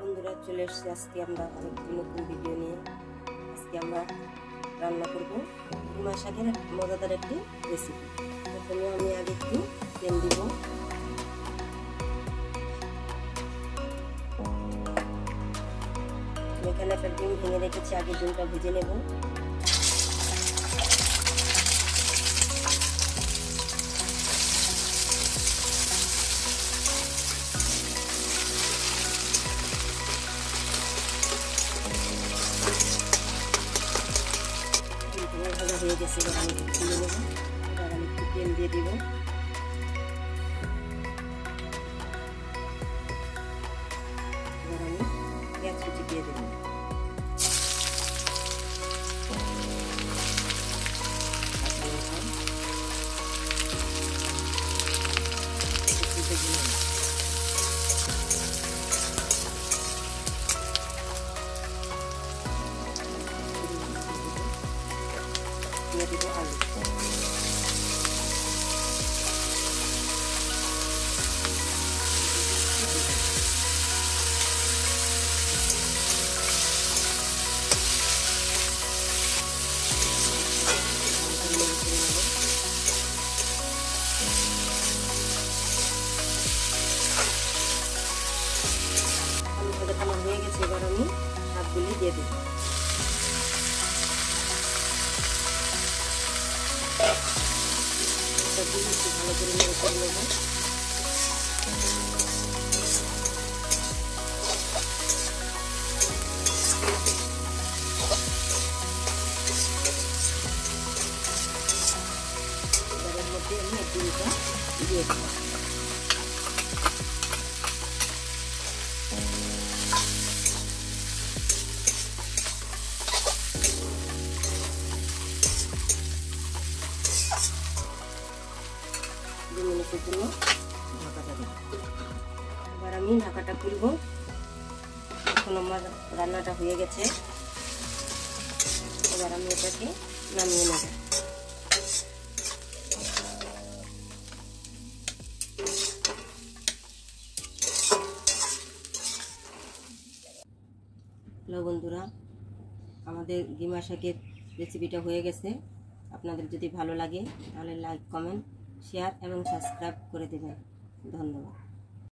বন্ধুরা, চলে এসেছি। আজকে আমরা আরেকটি নতুন ভিডিও নিয়ে। আজকে আমরা রান্না করব কুমা শাকের মজাদার একটি রেসিপি প্রথমে আমি আগে একটু তেল দিব। এখানে একটা ডিম ভেঙে রেখেছি, আগে ডিমটা ভেজে নেব। ভাজা হয়ে গেছে এবার আমি তুলে নেবো এবার আমি একটু তেল দিয়ে দেব এবার আমি পেঁয়াজ কুচি দিয়ে দেবো দিয়ে দেবো আলু আলু ভাজা আমার হয়ে গেছে এবার আমি শাকগুলি দিয়ে দেবো একটু ভালো করে নেড়ে করে নেবো এবারের মধ্যে আমি ডিমটা দিয়ে দেবো এবার আমি ঢাকাটা খুলবো। এখন আমার রান্নাটা হয়ে গেছে। এবার আমি এটাকে নামিয়ে নেব। হ্যালো বন্ধুরা, আমাদের ডিমা শাকের রেসিপিটা হয়ে গেছে। আপনাদের যদি ভালো লাগে, তাহলে লাইক কমেন্ট শেয়ার এবং সাবস্ক্রাইব করে দেবেন। ধন্যবাদ।